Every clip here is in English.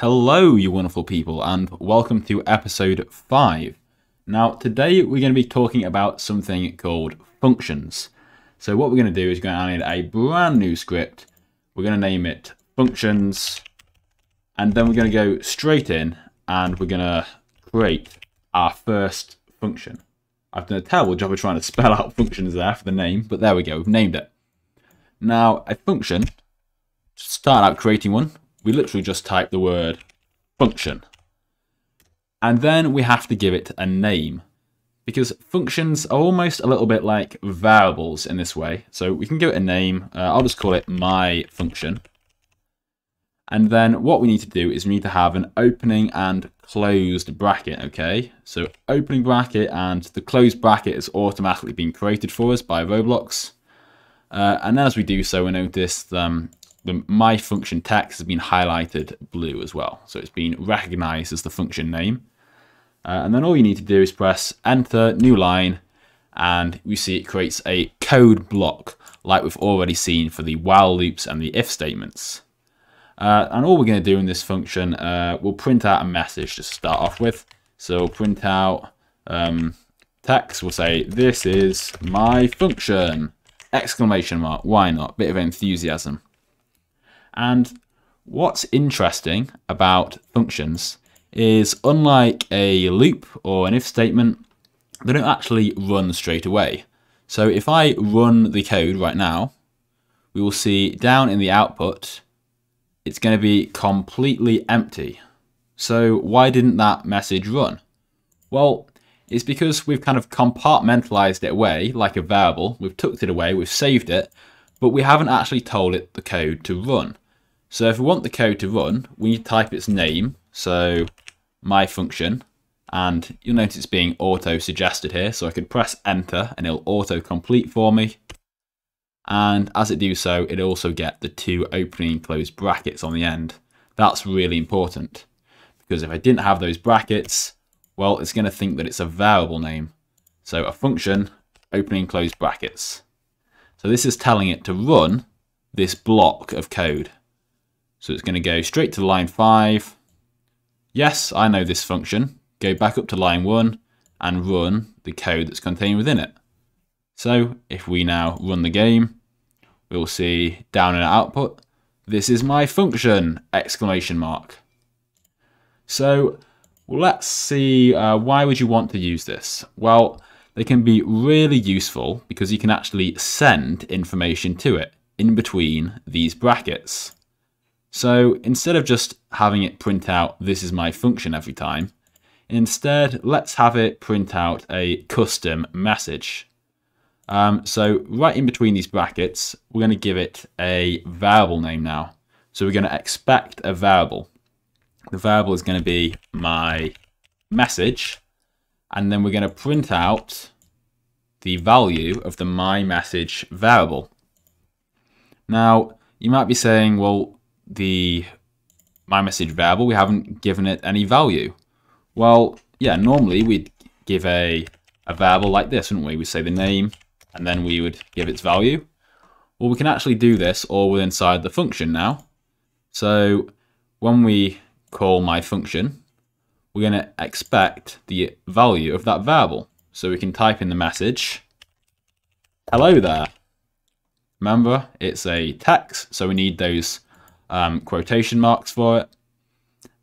Hello, you wonderful people, and welcome to episode 5. Now, today we're going to be talking about something called functions. So, what we're going to do is going to add a brand new script. We're going to name it functions, and then we're going to go straight in and we're going to create our first function. I've done a terrible job of trying to spell out functions there for the name, but there we go, we've named it. Now, a function, start out creating one, we literally just type the word function. And then we have to give it a name because functions are almost a little bit like variables in this way. So we can give it a name. Uh, I'll just call it my function. And then what we need to do is we need to have an opening and closed bracket, okay? So opening bracket and the closed bracket is automatically being created for us by Roblox. Uh, and as we do so, we notice um, the my function text has been highlighted blue as well. So it's been recognized as the function name. Uh, and then all you need to do is press enter, new line, and we see it creates a code block like we've already seen for the while loops and the if statements. Uh, and all we're going to do in this function, uh, we'll print out a message to start off with. So we'll print out um, text, we'll say, this is my function, exclamation mark, why not, bit of enthusiasm. And what's interesting about functions is unlike a loop or an if statement, they don't actually run straight away. So if I run the code right now, we will see down in the output, it's going to be completely empty. So why didn't that message run? Well, it's because we've kind of compartmentalized it away like a variable. We've tucked it away, we've saved it, but we haven't actually told it the code to run. So if we want the code to run, we need to type its name. So my function, and you'll notice it's being auto suggested here. So I could press enter and it'll auto complete for me. And as it do so, it also get the two opening and closed brackets on the end. That's really important because if I didn't have those brackets, well, it's going to think that it's a variable name. So a function, opening and closed brackets. So this is telling it to run this block of code. So it's going to go straight to line 5. Yes, I know this function. Go back up to line 1 and run the code that's contained within it. So if we now run the game, we'll see down in output, this is my function, exclamation mark. So let's see, uh, why would you want to use this? Well, they can be really useful because you can actually send information to it in between these brackets. So instead of just having it print out, this is my function every time, instead, let's have it print out a custom message. Um, so right in between these brackets, we're going to give it a variable name now. So we're going to expect a variable. The variable is going to be my message, and then we're going to print out the value of the my message variable. Now, you might be saying, well, the my message variable, we haven't given it any value. Well, yeah, normally we'd give a, a variable like this, wouldn't we? We say the name, and then we would give its value. Well, we can actually do this all inside the function now. So when we call my function, we're going to expect the value of that variable. So we can type in the message, hello there. Remember, it's a text, so we need those um, quotation marks for it.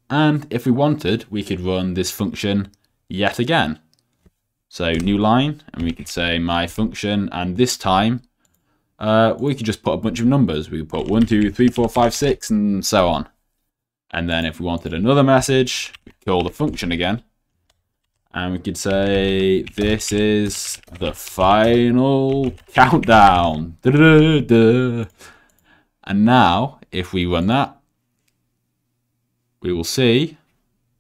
And if we wanted, we could run this function yet again. So new line, and we could say my function, and this time uh, we could just put a bunch of numbers. We could put 1, 2, 3, 4, 5, 6, and so on. And then if we wanted another message, we could call the function again. And we could say, this is the final countdown. Da -da -da and now, if we run that, we will see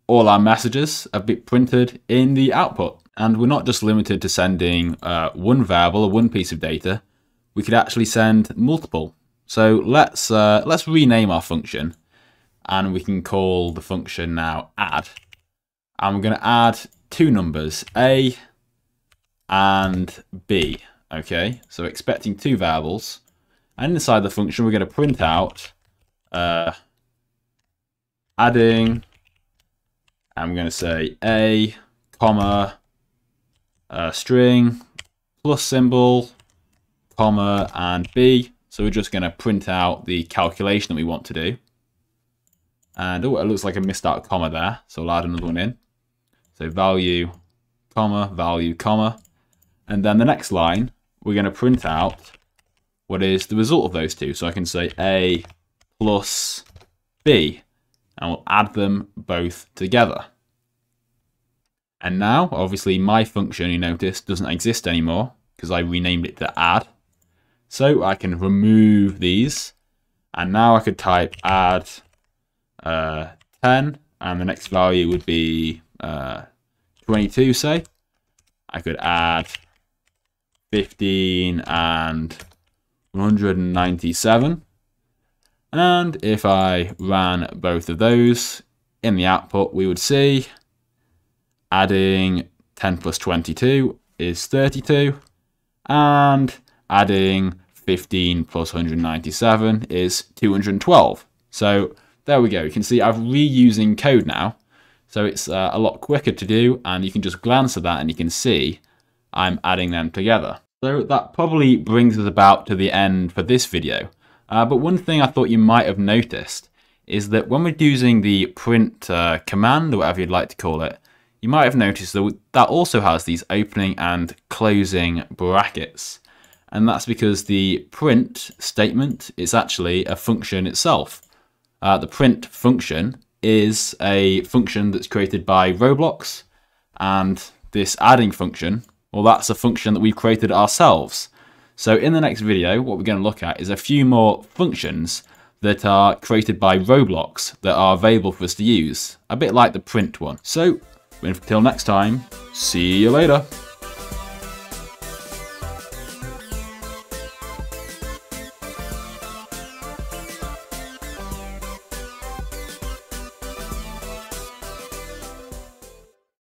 all our messages have been printed in the output. And we're not just limited to sending uh, one variable or one piece of data. We could actually send multiple. So let's uh, let's rename our function, and we can call the function now add. And we're going to add two numbers, a and b. Okay, so expecting two variables. And inside the function, we're going to print out uh, adding, I'm going to say a, comma, a string, plus symbol, comma, and b. So we're just going to print out the calculation that we want to do. And oh, it looks like I missed out a comma there, so I'll add another one in. So value, comma, value, comma. And then the next line, we're going to print out what is the result of those two. So I can say A plus B, and we'll add them both together. And now, obviously, my function, you notice, doesn't exist anymore because I renamed it to add. So I can remove these. And now I could type add uh, 10, and the next value would be uh, 22, say. I could add 15 and 197. And if I ran both of those in the output, we would see adding 10 plus 22 is 32. And adding 15 plus 197 is 212. So there we go. You can see I'm reusing code now. So it's uh, a lot quicker to do and you can just glance at that and you can see I'm adding them together. So that probably brings us about to the end for this video. Uh, but one thing I thought you might have noticed is that when we're using the print uh, command or whatever you'd like to call it, you might have noticed that that also has these opening and closing brackets. And that's because the print statement is actually a function itself. Uh, the print function is a function that's created by Roblox, and this adding function, well, that's a function that we've created ourselves. So in the next video, what we're going to look at is a few more functions that are created by Roblox that are available for us to use, a bit like the print one. So until next time, see you later.